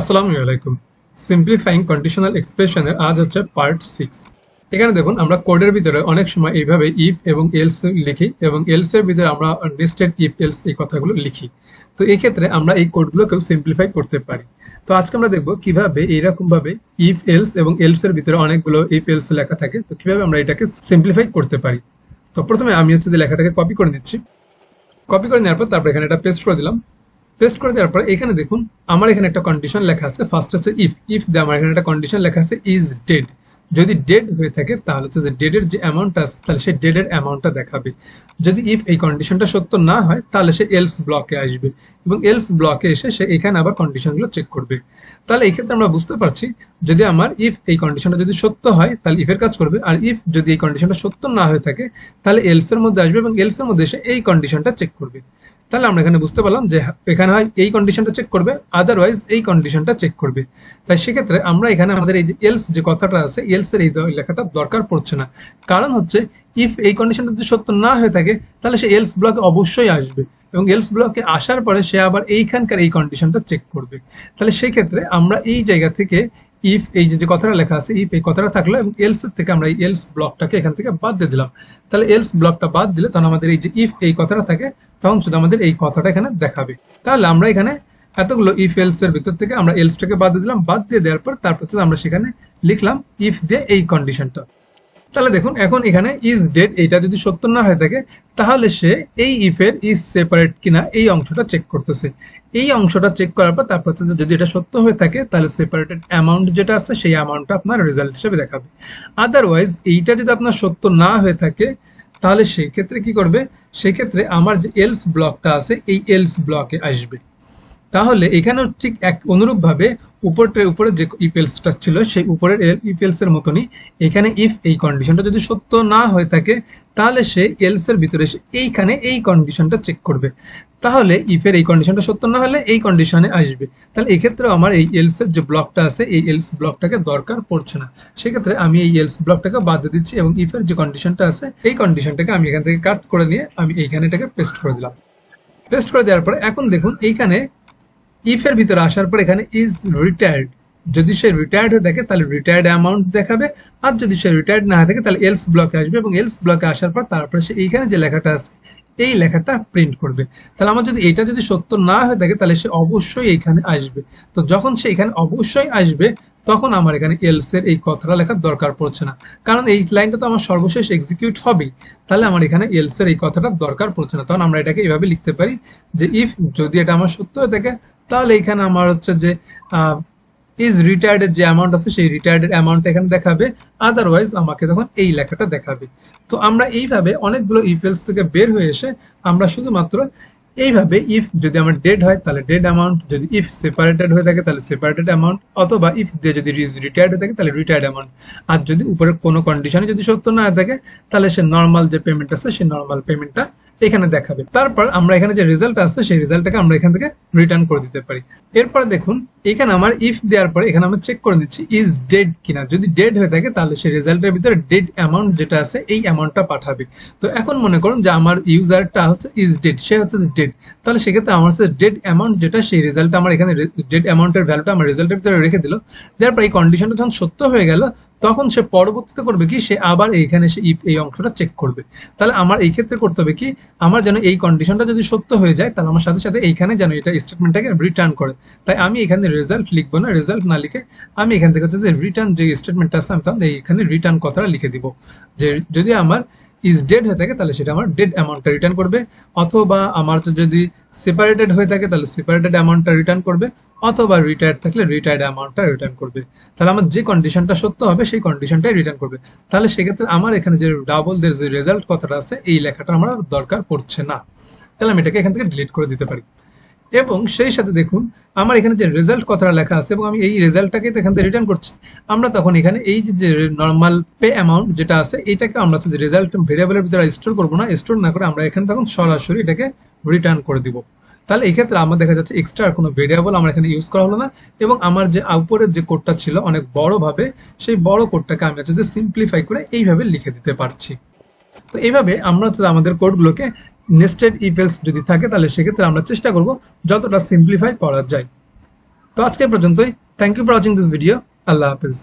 আসসালামু আলাইকুম। Simplifying conditional এক্সপ্রেশনের আজ হচ্ছে পার্ট সিক্স এখানে দেখুন, আমরা কোডের ভিতরে অনেক সময় এইভাবে ইফ এবং এলস লিখি এবং এলস এর ভিতরে আমরা নেস্টেড ইফ এলস এই কথাগুলো লিখি। তো এই ক্ষেত্রে আমরা এই কোডগুলোকেও সিম্পলিফাই করতে পারি। তো আজকে আমরা দেখব কীভাবে এইরকম ভাবে ইফ এলস এবং এলস এর ভিতরে অনেকগুলো ইফ এলস লেখা থাকে। তো কীভাবে আমরা এটাকে সিম্পলিফাই করতে পারি। তো প্রথমে আমি হচ্ছে লেখাটাকে কপি করে নিচ্ছি কপি করে নেওয়ার পর তারপর এখানে এটা পেস্ট করে দিলাম। পেস্ট করে দেওয়ার পর এখানে দেখুন, আমার এখানে একটা কন্ডিশন লেখা আছে। ফার্স্ট হচ্ছে ইফ ইফ দিয়ে আমার এখানে একটা কন্ডিশন লেখা আছে ইজ ডেড যদি ডেড হয়ে থাকে, তাহলে হচ্ছে যে ডেডের যে অ্যামাউন্টটা আছে, তাহলে সে ডেডের অ্যামাউন্টটা দেখাবে। যদি ইফ এই কন্ডিশনটা সত্য না হয়, তাহলে সে এলস ব্লকে আসবে এবং এলস ব্লকে এসে সে এখানে আবার কন্ডিশনগুলো চেক করবে। তাহলে এই ক্ষেত্রে আমরা বুঝতে পারছি, যদি আমার ইফ এই কন্ডিশনটা যদি সত্য হয়, তাহলে ইফের কাজ করবে, আর ইফ যদি এই কন্ডিশনটা সত্য না হয়ে থাকে, তাহলে এলস এর মধ্যে আসবে এবং এলস এর মধ্যে এসে এই কন্ডিশনটা চেক করবে। তাহলে আমরা এখানে বুঝতে পারলাম যে এখানে হয় এই কন্ডিশনটা চেক করবে আদারওয়াইজ এই কন্ডিশনটা চেক করবে। তাই সেক্ষেত্রে আমরা এখানে আমাদের এই যে এলস যে কথাটা আছে এলস এর এই লেখাটা দরকার পড়ছে না। কারণ হচ্ছে ইফ এই কন্ডিশনটা যদি সত্য না হয়ে থাকে, তাহলে সে এলস ব্লকে অবশ্যই আসবে। এবং এলস ব্লকে আসার পরে সে আবার এইখানকার এই কন্ডিশনটা চেক করবে। তাহলে সেই ক্ষেত্রে আমরা এই জায়গা থেকে ইফ এই যে কথাটা লেখা আছে ইফ এই কথাটা থাকল এবং এলস থেকে আমরা এই এলস ব্লকটাকে এখান থেকে বাদ দিয়ে দিলাম। তাহলে এলস ব্লকটা বাদ দিলে তখন আমাদের এই যে ইফ এই কথাটা থাকে, তখন শুধু আমাদের এই কথাটা এখানে দেখাবে। তাহলে আমরা এখানে এতগুলো ইফ এলস এর ভিতর থেকে আমরা এলসটাকে বাদ দিয়ে দিলাম, বাদ দিয়ে দেওয়ার পর তারপর আমরা সেখানে লিখলাম ইফ দিয়ে এই কন্ডিশনটা তাহলে দেখুন, এখন এখানে ইজ ডেড এইটা যদি সত্য না হয়ে থাকে, তাহলে সে এই ইফের ইজ সেপারেট কিনা এই অংশটা চেক করতেছে। এই অংশটা চেক করার পর তারপর হচ্ছে যদি এটা সত্য হয়ে থাকে, তাহলে সেপারেটেড অ্যামাউন্ট যেটা আছে, সেই অ্যামাউন্টটা আপনার রেজাল্ট হিসেবে দেখাবে। আদারওয়াইজ এইটা যদি আপনার সত্য না হয়ে থাকে, তাহলে সেই ক্ষেত্রে কি করবে? সেই ক্ষেত্রে আমার যে এলস ব্লকটা আছে, এই এলস ব্লকে আসবে। তাহলে এখানেও ঠিক এক অনুরূপভাবে উপরটার উপরে যে ইপেলসটা ছিল, সেই উপরের ইপেলস এর মতনই এখানে ইফ এই কন্ডিশনটা যদি সত্য না হয়ে থাকে, তাহলে সে এলস এর ভিতরে এসে এইখানে এই কন্ডিশনটা চেক করবে। তাহলে ইফের এই কন্ডিশনটা সত্য না হলে এই কন্ডিশনে আসবে। তাহলে এক্ষেত্রে আমার এই এলস এর যে ব্লকটা আছে, এই এলস ব্লকটাকে দরকার পড়ছে না। সেক্ষেত্রে আমি এই এলস ব্লকটাকে বাদ দিচ্ছি এবং ইফের যে কন্ডিশনটা আছে, এই কন্ডিশনটাকে আমি এখান থেকে কাট করে নিয়ে আমি এইখানে এটাকে পেস্ট করে দিলাম। পেস্ট করে দেওয়ার পরে এখন দেখুন এইখানে ইফের ভিতরে আসার পর এখানে ইজ রিটায়ার্ড যদি সে রিটায়ার্ড হয়ে থাকে, তাহলে রিটায়ার্ড অ্যামাউন্ট দেখাবে। আর যদি সে রিটায়ার্ড না হয়ে থাকে, তাহলে এলস ব্লকে আসবে এবং এলস ব্লকে আসার পর তারপরে সে এইখানে যে লেখাটা আছে, এই লেখাটা প্রিন্ট করবে। তাহলে আমার যদি এটা যদি সত্য না হয়ে থাকে, তাহলে সে অবশ্যই এখানে আসবে। তো যখন সে এখানে অবশ্যই আসবে, তখন আমার এখানে এলস এর এই কথাটা লেখার দরকার পড়ছে না। কারণ এই লাইনটা তো আমার সর্বশেষ এক্সিকিউট হবেই। তাহলে আমার এখানে এলস এর এই কথাটা দরকার পড়ছে না। তখন আমরা এটাকে এভাবে লিখতে পারি যে ইফ যদি এটা আমার সত্য হয়ে থাকে তাহলে এখানে আমার হচ্ছে যে ইজ রিটায়ার্ডের যে অ্যামাউন্ট আছে, সেই রিটায়ার্ডের অ্যামাউন্ট এখানে দেখাবে। আদারওয়াইজ আমাকে তখন এই লেখাটা দেখাবে। তো আমরা এইভাবে অনেকগুলো ইফেলস থেকে বের হয়ে এসে আমরা শুধুমাত্র এইভাবে ইফ যদি আমার ডেড হয়, তাহলে ডেড অ্যামাউন্ট যদি ইফ সেপারেটেড হয়ে থাকে, তাহলে সেপারেটেড অ্যামাউন্ট অথবা ইফ দিয়ে যদি রিটায়ার্ড হয়ে থাকে, তাহলে রিটায়ার্ড অ্যামাউন্ট আর যদি উপরে কোনো কন্ডিশনে যদি সত্য না থাকে, তাহলে সে নর্মাল যে পেমেন্ট আছে সেই নর্মাল পেমেন্টটা এখানে দেখাবে। তারপর আমরা এখানে যে রেজাল্ট আছে সেই রেজাল্টটাকে আমরা এখান থেকে রিটার্ন করে দিতে পারি। এরপর দেখুন, এখানে আমার ইফ দেওয়ার পরে এখানে আমরা চেক করে দিচ্ছি ইজ ডেড কিনা। যদি ডেড হয়ে থাকে, তাহলে সেই রেজাল্টের ভিতরে ডেড অ্যামাউন্ট যেটা আছে, এই অ্যামাউন্টটা পাঠাবে। তো এখন মনে করুন যে আমার ইউজারটা হচ্ছে ইজ ডেড সে হচ্ছে ডেড তাহলে সেক্ষেত্রে আমার হচ্ছে ডেড অ্যামাউন্ট যেটা, সেই রেজাল্টটা আমার এখানে ডেড অ্যামাউন্টের ভ্যালুটা আমার রেজাল্টের ভিতরে রেখে দিল। দেওয়ার পর এই কন্ডিশনটা যখন সত্য হয়ে গেল তখন সে পরবর্তীতে করবে কি? সে আবার এইখানে সে ইফ এই অংশটা চেক করবে। তাহলে আমার এই ক্ষেত্রে করতে হবে কি? আমার যেন এই কন্ডিশনটা যদি সত্য হয়ে যায়, তাহলে আমার সাথে সাথে এইখানে যেন এটা স্টেটমেন্টটাকে রিটার্ন করে। তাই আমি এখানে রেজাল্ট লিখব না রেজাল্ট না লিখে আমি এখান থেকে হচ্ছে যে রিটার্ন যে স্টেটমেন্টটা আছে, আমি তখন এইখানে রিটার্ন কথাটা লিখে দিব। যে যদি আমার ইজ ডেড হয়ে থাকে, তাহলে সেটা আমার ডেড অ্যামাউন্টটা রিটার্ন করবে। অথবা আমার তো যদি সেপারেটেড হয়ে থাকে, তাহলে সেপারেটেড অ্যামাউন্টটা রিটার্ন করবে, অথবা রিটায়ার্ড থাকলে রিটায়ার্ড অ্যামাউন্টটা রিটার্ন করবে। তাহলে আমার যে কন্ডিশনটা সত্য হবে, সেই কন্ডিশনটাই রিটার্ন করবে। তাহলে সেক্ষেত্রে আমার এখানে যে ডাবল দের যে রেজাল্ট কথাটা আছে, এই লেখাটা আমার দরকার পড়ছে না। তাহলে আমি এটাকে এখান থেকে ডিলিট করে দিতে পারি। এবং সেই সাথে দেখুন, আমার এখানে যে রেজাল্ট কথাটা লেখা আছে এবং আমি এই রেজাল্টটাকে এখান থেকে রিটার্ন করছি। আমরা তখন এখানে এই যে নর্মাল পে অ্যামাউন্ট যেটা আছে, এটাকে আমরা হচ্ছে রেজাল্ট ভেরিয়েবলের ভিতরে স্টোর করব না স্টোর না করে আমরা এখানে তখন সরাসরি এটাকে রিটার্ন করে দিব। তাহলে এই ক্ষেত্রে আমার দেখা যাচ্ছে এক্সট্রা কোনো ভেরিয়েবল আমার এখানে ইউজ করা হলো না এবং আমার যে উপরের যে কোডটা ছিল অনেক বড় ভাবে সেই বড় কোডটাকে আমি হচ্ছে যে সিম্পলিফাই করে এইভাবে লিখে দিতে পারছি। তো এইভাবে আমরা হচ্ছে আমাদের কোডগুলোকে নেস্টেড ইফেলস যদি থাকে, তাহলে সেক্ষেত্রে আমরা চেষ্টা করব যতটা সিম্পলিফাই করা যায়। তো আজকে পর্যন্তই। Thank you for watching this video Allah Hafiz.